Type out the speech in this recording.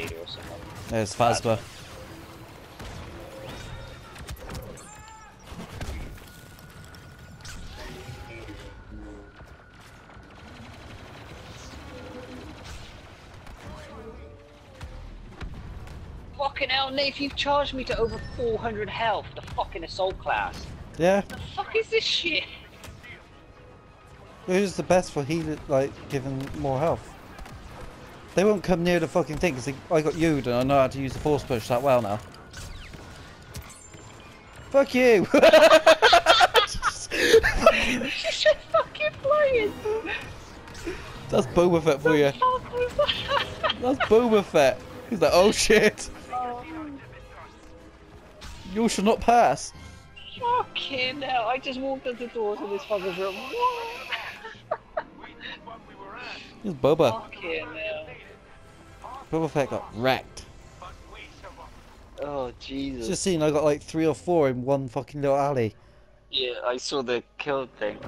Vader or something. There's Phasma. Fucking hell, Nate, you've charged me to over 400 health, the fucking assault class. Yeah. The fuck is this shit? Who's the best for healing, like, giving more health? They won't come near the fucking thing because I got you and I know how to use the force push that well now. Fuck you! She's just fucking flying. That's Boba Fett for you. Fuck was that? That's Boba Fett. He's like, oh shit! Oh, You shall not pass. fucking hell, I just walked out the doors of this fucking room. Here's Boba. fucking. Boba Fett got wrecked. Oh, Jesus. Just seen I got like three or four in one fucking little alley. Yeah, I saw the kill thing.